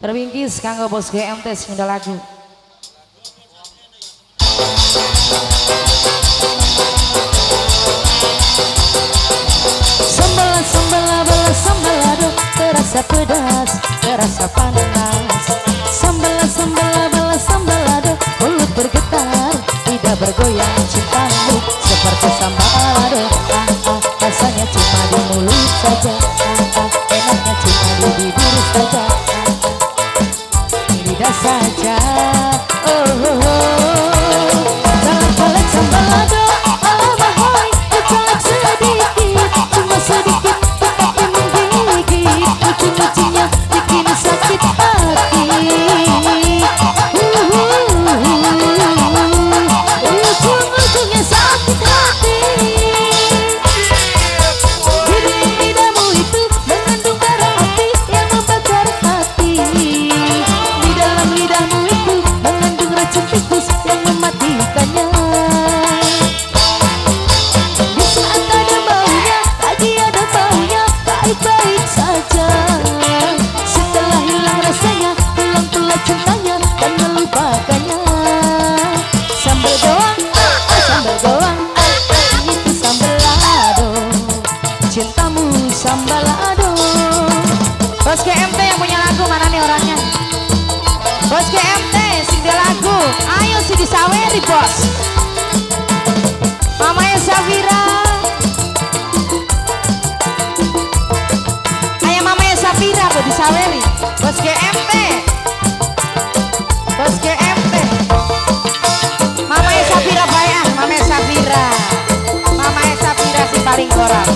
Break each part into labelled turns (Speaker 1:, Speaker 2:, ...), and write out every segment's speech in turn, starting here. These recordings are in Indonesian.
Speaker 1: Terwingkis kanggo bos GMT sing lagu. Sambal sambal bala sambal aduh terasa pedas terasa panas. Sambal sambal bala sambal aduh mulut bergetar tidak bergoyang cintamu. Seperti sambal aduh ah, ah, rasanya cuma di mulut saja ayo si disaweri bos. Mamanya Safira. Ayah mamanya Safira bu di Saweri. Bos GMT Bos GMT Mamanya Safira bayang Mamanya Safira. Mamanya Safira si paling koral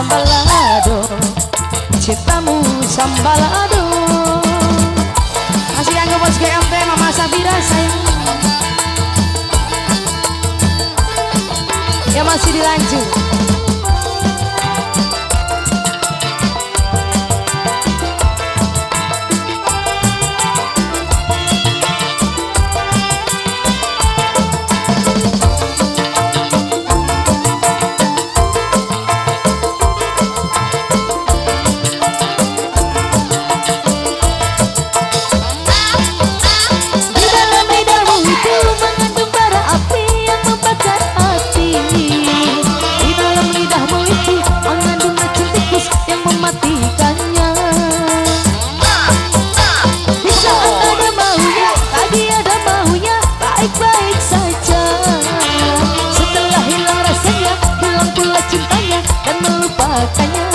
Speaker 1: sambalado Cintamu sambalado Masih kanggo bos GMT Mama Sabira sayang. Ya masih dilanjut baik-baik saja. Setelah hilang rasanya, hilang pula cintanya dan melupakannya.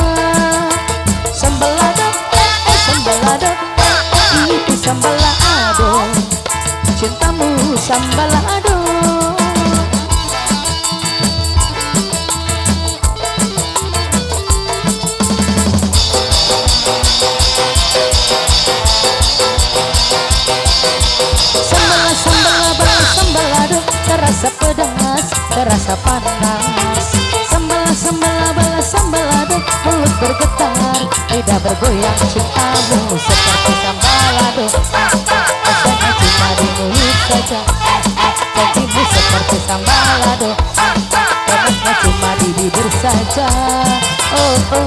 Speaker 1: Sambalado, eh sambalado, itu sambalado Cintamu sambalado terasa panas Sambal sambal bala sambalado mulut bergetar. Lidah bergoyang cintamu seperti sambalado Ah, ah, rasanya cuma di mulut saja. Janjimu seperti sambalado ah, enaknya cuma di bibir saja. Oh, oh.